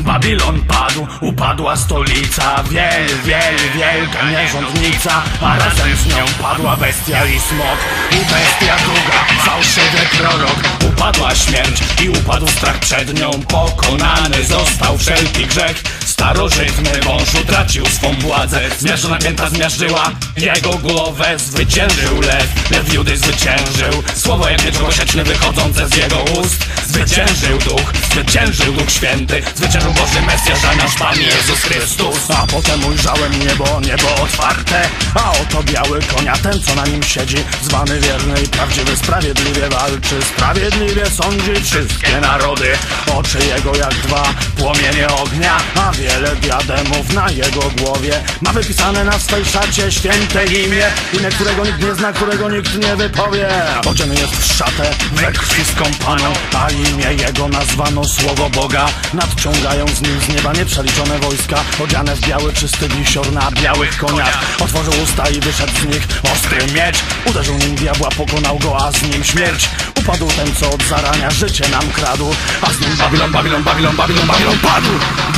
Babilon padł, upadła stolica Wiel, wiel, wielka nierządnica A razem z nią padła bestia i smok I bestia druga, fałszywy prorok Upadła śmierć i upadł strach przed nią Pokonany został wszelki grzech Starożytny wąż utracił swą władzę. Zmiażdżona pięta zmiażdżyła jego głowę. Zwyciężył lew, lew Judy zwyciężył. Słowo jak miecz głosieczny wychodzące z jego ust. Zwyciężył duch, zwyciężył duch święty. Zwyciężył Boży Mesjasz, a nasz Pan Jezus Chrystus. A potem ujrzałem niebo, niebo otwarte. A oto biały konia, ten co na nim siedzi. Zwany wierny i prawdziwy, sprawiedliwie walczy. Sprawiedliwie sądzi wszystkie narody. Oczy jego jak dwa płomienie ognia. A wiele diademów na jego głowie. Ma wypisane na swej szacie święte imię Imię, którego nikt nie zna, którego nikt nie wypowie. Odziany jest w szatę we krwi skąpaną A imię jego nazwano Słowo Boga. Nadciągają z nim z nieba nieprzeliczone wojska Odziane w biały, czysty wisior na białych koniach. Otworzył usta i wyszedł z nich ostry miecz. Uderzył nim diabła, pokonał go, a z nim śmierć Upadł ten, co od zarania życie nam kradł. A z nim Babilon, Babilon, Babilon, Babilon, Babilon padł.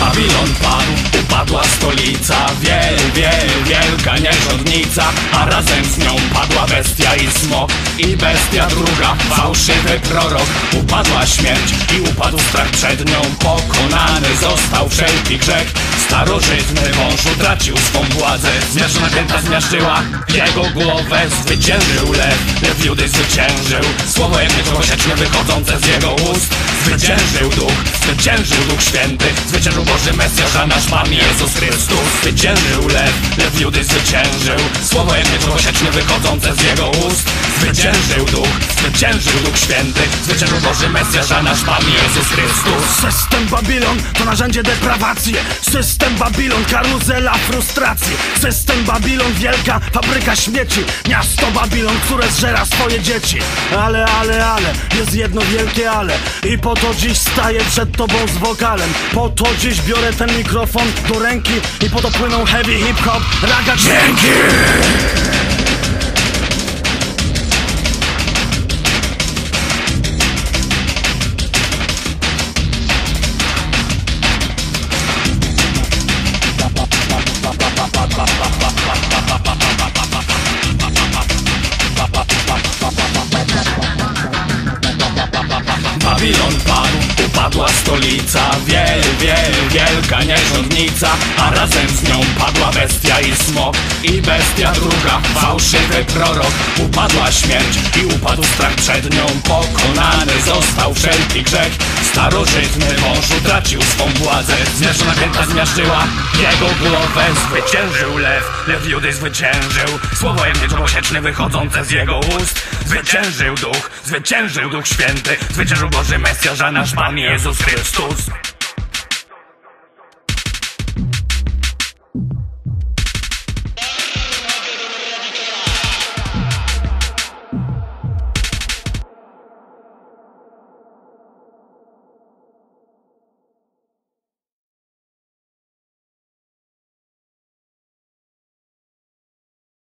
Babilon padł, upadła stolica Wiel, wiel, wielka nierządnica A razem z nią padła bestia i smok. I bestia druga, fałszywy prorok. Upadła śmierć i upadł strach przed nią Pokonany. Został wszelki grzech Starożytny wąż utracił swą władzę. Zmiażdżona pięta zmiażdżyła jego głowę. Zwyciężył lew, Judy zwyciężył. Słowo jak miecz głosieczny wychodzące z jego ust. Zwyciężył duch, zwyciężył duch święty. Zwyciężył Boży Mesjasz, a nasz Pan Jezus Chrystus. Zwyciężył lew, lew Judy zwyciężył. Słowo jak miecz głosieczny wychodzące z jego ust Zwyciężył duch, zwyciężył duch święty. Zwyciężył Boży Mesjasz, a nasz Pan Jezus Chrystus. System Babilon to narzędzie deprawacji. System Babilon karuzela frustracji. System Babilon wielka fabryka śmieci. Miasto Babilon, które zżera swoje dzieci. Ale, ale, ale, jest jedno wielkie ale. I po to dziś staję przed tobą z wokalem. Po to dziś biorę ten mikrofon do ręki I po to płyną heavy hip-hop, raga dźwięki Babilon padł, upadła stolica. Wiel, wiel, wielka nierządnica. A razem z nią padła bestia i smok. I bestia druga, fałszywy prorok. Upadła śmierć i upadł strach przed nią. Pokonany został wszelki grzech Starożytny wąż utracił swą władzę. Zmiażdżona pięta zmiażdżyła jego głowę. Zwyciężył lew, lew Judy zwyciężył. Słowo obosieczny wychodzące z jego ust. Zwyciężył duch, zwyciężył duch święty. Zwyciężył Boży Mesjasz, a nasz Pan Jezus Chrystus